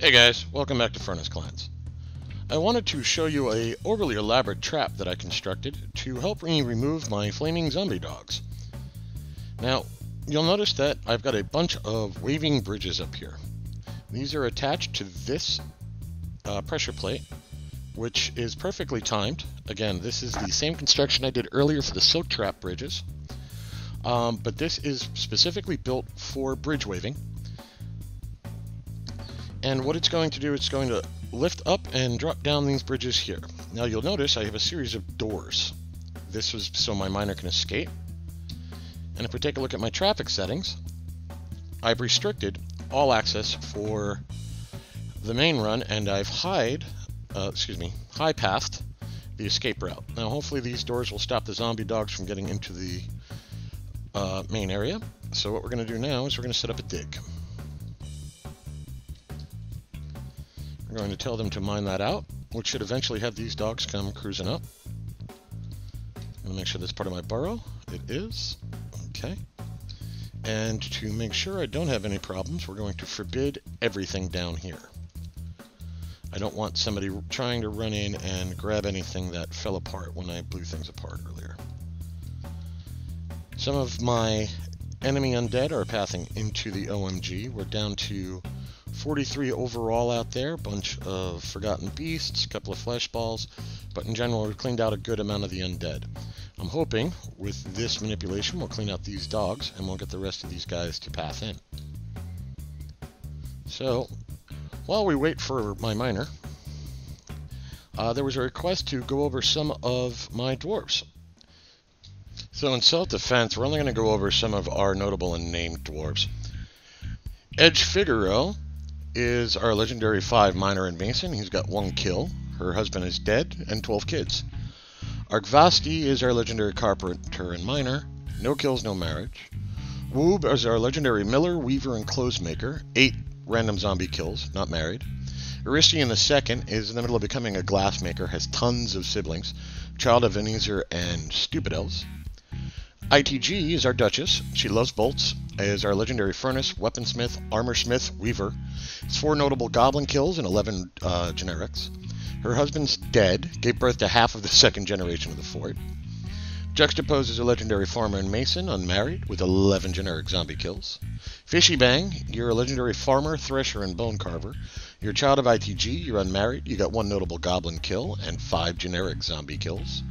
Hey guys, welcome back to Furnace Clans. I wanted to show you a overly elaborate trap that I constructed to help me remove my flaming zombie dogs. Now, you'll notice that I've got a bunch of waving bridges up here. These are attached to this uh, pressure plate, which is perfectly timed. Again, this is the same construction I did earlier for the silk trap bridges, um, but this is specifically built for bridge waving. And what it's going to do, it's going to lift up and drop down these bridges here. Now you'll notice I have a series of doors. This was so my miner can escape. And if we take a look at my traffic settings, I've restricted all access for the main run and I've hide, uh, excuse me, high pathed the escape route. Now hopefully these doors will stop the zombie dogs from getting into the uh, main area. So what we're going to do now is we're going to set up a dig. Going to tell them to mine that out, which should eventually have these dogs come cruising up. I'm going to make sure that's part of my burrow. It is. Okay. And to make sure I don't have any problems, we're going to forbid everything down here. I don't want somebody trying to run in and grab anything that fell apart when I blew things apart earlier. Some of my enemy undead are passing into the OMG. We're down to 43 overall out there, bunch of forgotten beasts, a couple of flesh balls, but in general we've cleaned out a good amount of the undead. I'm hoping with this manipulation we'll clean out these dogs and we'll get the rest of these guys to pass in. So, while we wait for my miner, uh, there was a request to go over some of my dwarves. So in self-defense, we're only going to go over some of our notable and named dwarves. Edge Figaro is our legendary 5 miner and mason. He's got one kill. Her husband is dead and 12 kids. Arkvasti is our legendary carpenter and miner. No kills, no marriage. Woob is our legendary miller, weaver, and clothesmaker. 8 random zombie kills, not married. Aristian II is in the middle of becoming a glassmaker, has tons of siblings. Child of Anezer and Stupid Elves. ITG is our Duchess. She loves bolts. Is our legendary furnace, weaponsmith, armorsmith, weaver. It's four notable goblin kills and 11 uh, generics. Her husband's dead, gave birth to half of the second generation of the fort. Juxtaposes a legendary farmer and mason, unmarried, with 11 generic zombie kills. Fishy Bang, you're a legendary farmer, thresher, and bone carver. You're a child of ITG, you're unmarried, you got one notable goblin kill and five generic zombie kills.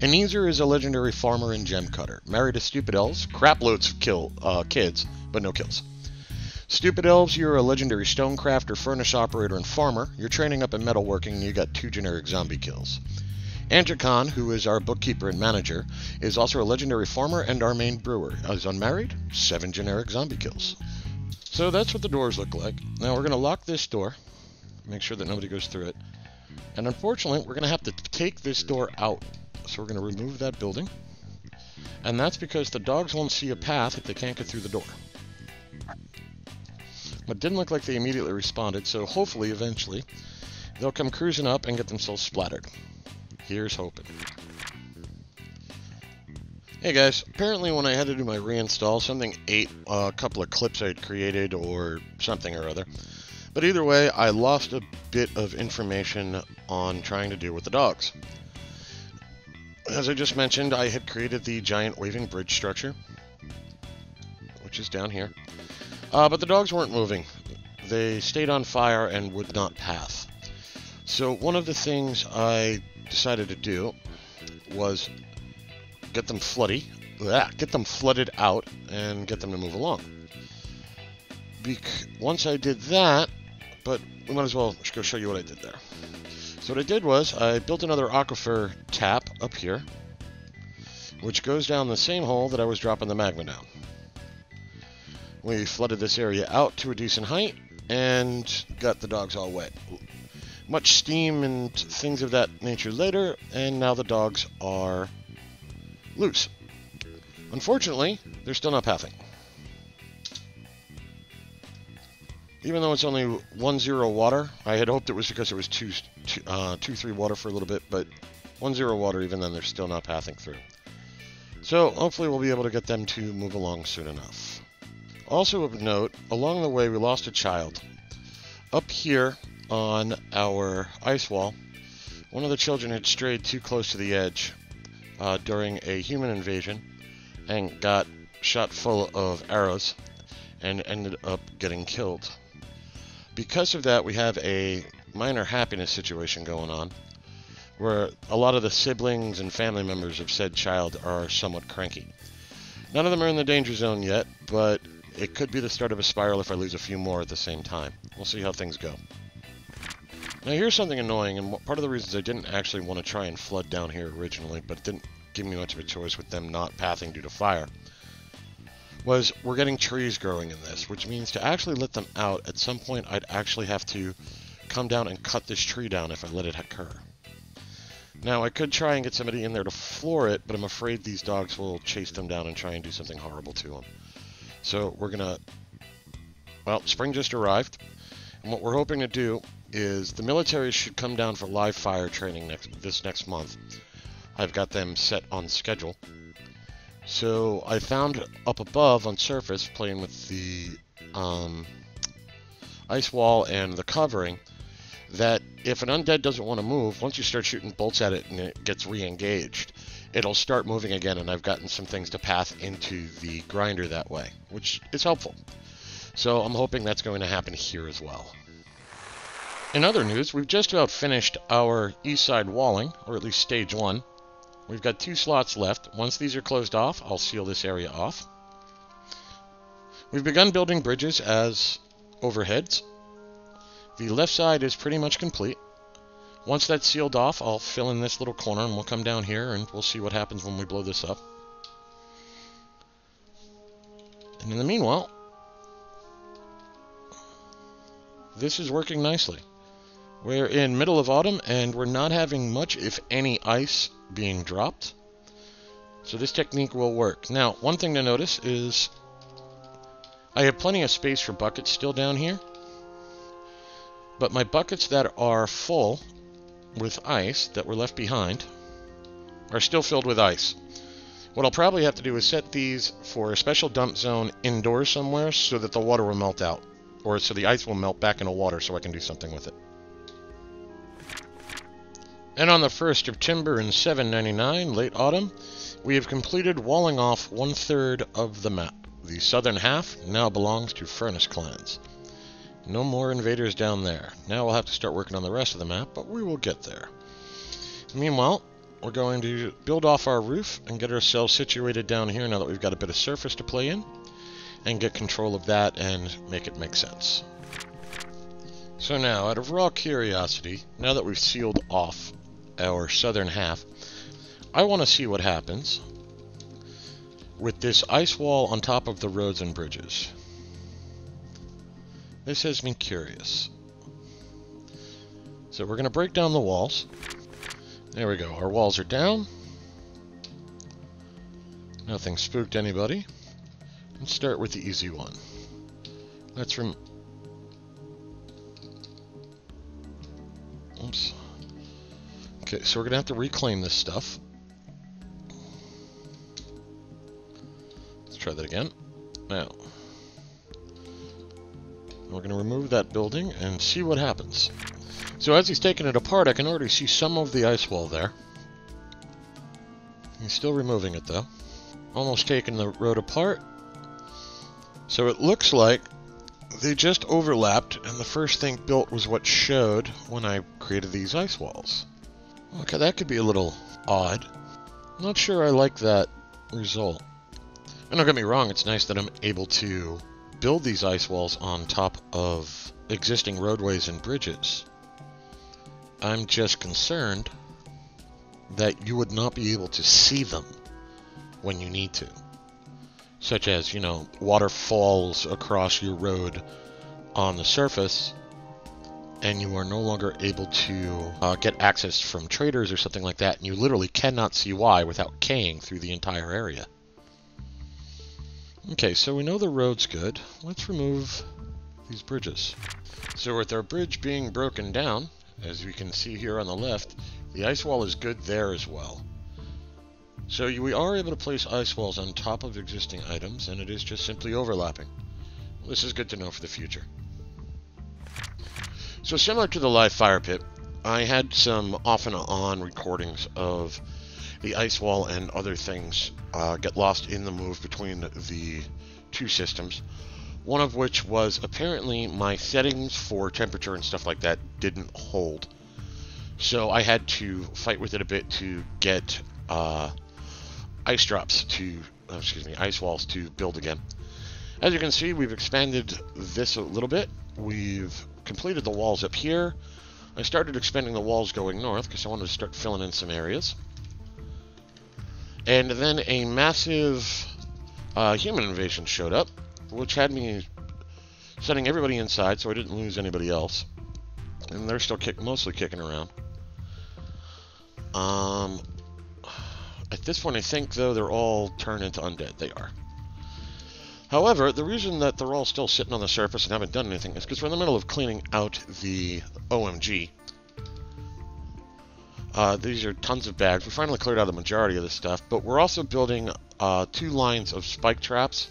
Anezer is a legendary farmer and gem cutter. Married to Stupid Elves, crap loads of kill uh, kids, but no kills. Stupid Elves, you're a legendary stonecrafter, furnace operator, and farmer. You're training up in metalworking, and you got two generic zombie kills. Antikon, who is our bookkeeper and manager, is also a legendary farmer and our main brewer. Is unmarried, seven generic zombie kills. So that's what the doors look like. Now we're going to lock this door, make sure that nobody goes through it. And unfortunately, we're going to have to take this door out so we're going to remove that building. And that's because the dogs won't see a path if they can't get through the door. But didn't look like they immediately responded, so hopefully, eventually, they'll come cruising up and get themselves splattered. Here's hoping. Hey guys, apparently when I had to do my reinstall, something ate uh, a couple of clips I'd created or something or other. But either way, I lost a bit of information on trying to deal with the dogs. As I just mentioned, I had created the giant waving bridge structure, which is down here. Uh, but the dogs weren't moving. They stayed on fire and would not pass. So one of the things I decided to do was get them floody, get them flooded out, and get them to move along. Bec- once I did that, but we might as well go show you what I did there. So what I did was I built another aquifer tap up here, which goes down the same hole that I was dropping the magma down. We flooded this area out to a decent height and got the dogs all wet. Much steam and things of that nature later, and now the dogs are loose. Unfortunately, they're still not pathing. Even though it's only 1-0 water, I had hoped it was because it was 2-3 two, uh, two, water for a little bit, but 1-0 water, even then they're still not passing through. So hopefully we'll be able to get them to move along soon enough. Also of note, along the way we lost a child. Up here on our ice wall, one of the children had strayed too close to the edge uh, during a human invasion and got shot full of arrows and ended up getting killed. Because of that, we have a minor happiness situation going on where a lot of the siblings and family members of said child are somewhat cranky. None of them are in the danger zone yet, but it could be the start of a spiral if I lose a few more at the same time. We'll see how things go. Now here's something annoying, and part of the reasons I didn't actually want to try and flood down here originally, but it didn't give me much of a choice with them not pathing due to fire, was we're getting trees growing in this, which means to actually let them out, at some point I'd actually have to come down and cut this tree down if I let it occur. Now, I could try and get somebody in there to floor it, but I'm afraid these dogs will chase them down and try and do something horrible to them. So we're going to... Well, spring just arrived. And what we're hoping to do is the military should come down for live fire training next this next month. I've got them set on schedule. So I found up above on surface, playing with the um, ice wall and the covering, that if an undead doesn't want to move, once you start shooting bolts at it and it gets re-engaged, it'll start moving again, and I've gotten some things to path into the grinder that way, which is helpful. So I'm hoping that's going to happen here as well. In other news, we've just about finished our east side walling, or at least stage one. We've got two slots left. Once these are closed off, I'll seal this area off. We've begun building bridges as overheads. The left side is pretty much complete. Once that's sealed off, I'll fill in this little corner and we'll come down here and we'll see what happens when we blow this up. And in the meanwhile, this is working nicely. We're in middle of autumn and we're not having much, if any, ice being dropped. So this technique will work. Now, one thing to notice is I have plenty of space for buckets still down here. But my buckets that are full with ice that were left behind are still filled with ice. What I'll probably have to do is set these for a special dump zone indoors somewhere so that the water will melt out. Or so the ice will melt back into water so I can do something with it. And on the 1st of Timber in 799, late autumn, we have completed walling off one third of the map. The southern half now belongs to Furnace Clans. No more invaders down there. Now we'll have to start working on the rest of the map, but we will get there. Meanwhile, we're going to build off our roof and get ourselves situated down here now that we've got a bit of surface to play in, and get control of that and make it make sense. So now, out of raw curiosity, now that we've sealed off our southern half, I want to see what happens with this ice wall on top of the roads and bridges. This has me curious. So we're going to break down the walls. There we go. Our walls are down. Nothing spooked anybody. Let's start with the easy one. Let's rem... Oops. Okay, so we're going to have to reclaim this stuff. Let's try that again. Now, we're going to remove that building and see what happens. So as he's taking it apart, I can already see some of the ice wall there. He's still removing it, though. Almost taking the road apart. So it looks like they just overlapped, and the first thing built was what showed when I created these ice walls. Okay, that could be a little odd. Not sure I like that result. And don't get me wrong, it's nice that I'm able to build these ice walls on top of existing roadways and bridges. I'm just concerned that you would not be able to see them when you need to. Such as, you know, water falls across your road on the surface and you are no longer able to uh, get access from traders or something like that, and you literally cannot see why without Kaying through the entire area. Okay, so we know the road's good. Let's remove these bridges. So with our bridge being broken down, as we can see here on the left, the ice wall is good there as well. So we are able to place ice walls on top of existing items, and it is just simply overlapping. This is good to know for the future. So similar to the live fire pit, I had some off and on recordings of the ice wall and other things uh, get lost in the move between the two systems. One of which was apparently my settings for temperature and stuff like that didn't hold. So I had to fight with it a bit to get uh, ice drops to, oh, excuse me, ice walls to build again. As you can see, we've expanded this a little bit. We've completed the walls up here. I started expanding the walls going north because I wanted to start filling in some areas. And then a massive uh, human invasion showed up, which had me sending everybody inside so I didn't lose anybody else. And they're still kick, mostly kicking around. Um, at this point, I think, though, they're all turned into undead. They are. However, the reason that they're all still sitting on the surface and haven't done anything is because we're in the middle of cleaning out the OMG. Uh, these are tons of bags. We finally cleared out the majority of this stuff, but we're also building uh, two lines of spike traps,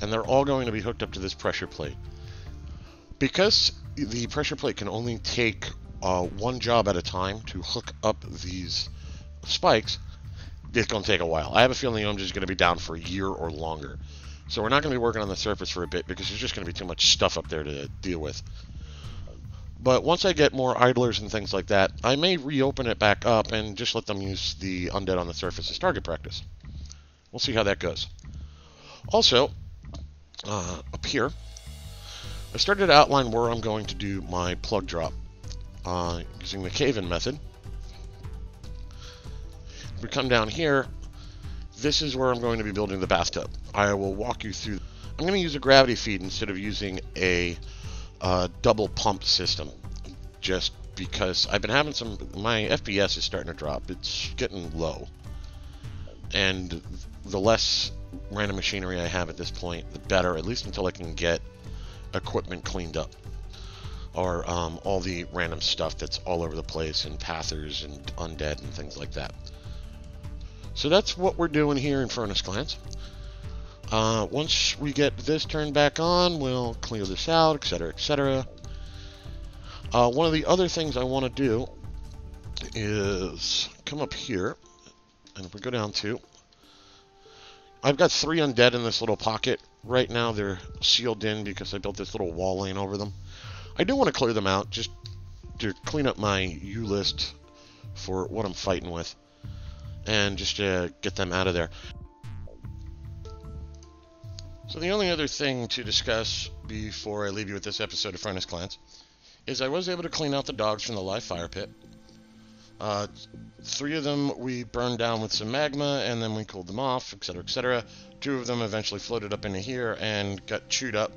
and they're all going to be hooked up to this pressure plate. Because the pressure plate can only take uh, one job at a time to hook up these spikes, it's going to take a while. I have a feeling I'm just going to be down for a year or longer. So we're not going to be working on the surface for a bit because there's just going to be too much stuff up there to deal with. But once I get more idlers and things like that, I may reopen it back up and just let them use the undead on the surface as target practice. We'll see how that goes. Also, uh, up here, I started to outline where I'm going to do my plug drop uh, using the cave-in method we come down here, this is where I'm going to be building the bathtub. I will walk you through. I'm going to use a gravity feed instead of using a uh, double pump system, just because I've been having some. My FPS is starting to drop. It's getting low, and the less random machinery I have at this point, the better. At least until I can get equipment cleaned up, or um, all the random stuff that's all over the place, and pathers and undead and things like that. So that's what we're doing here in Furnace Clans. Uh, once we get this turned back on, we'll clear this out, etc., etc. Uh, one of the other things I want to do is come up here, and if we go down to, I've got three undead in this little pocket. Right now they're sealed in because I built this little wall lane over them. I do want to clear them out just to clean up my U list for what I'm fighting with and just to get them out of there. So the only other thing to discuss before I leave you with this episode of Furnace Clans is I was able to clean out the dogs from the live fire pit. Uh, three of them we burned down with some magma and then we cooled them off, etc., etc. Two of them eventually floated up into here and got chewed up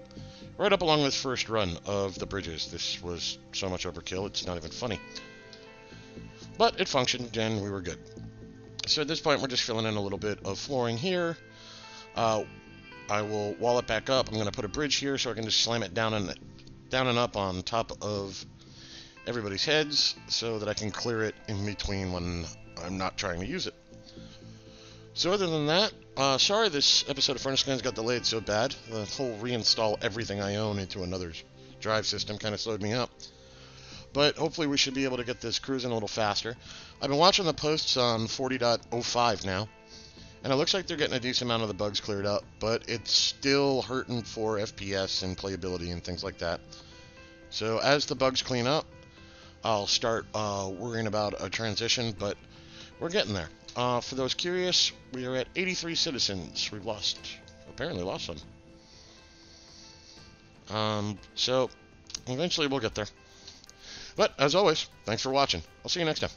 right up along this first run of the bridges. This was so much overkill, it's not even funny. But it functioned and we were good. So at this point, we're just filling in a little bit of flooring here. Uh, I will wall it back up. I'm going to put a bridge here so I can just slam it down and down and up on top of everybody's heads so that I can clear it in between when I'm not trying to use it. So other than that, uh, sorry this episode of Furnace Clans got delayed so bad. The whole reinstall everything I own into another drive system kind of slowed me up. But hopefully we should be able to get this cruising a little faster. I've been watching the posts on 40.05 now, and it looks like they're getting a decent amount of the bugs cleared up, but it's still hurting for FPS and playability and things like that. So as the bugs clean up, I'll start uh, worrying about a transition, but we're getting there. Uh, for those curious, we are at 83 citizens. We've lost, apparently lost some. Um, so eventually we'll get there. But as always, thanks for watching. I'll see you next time.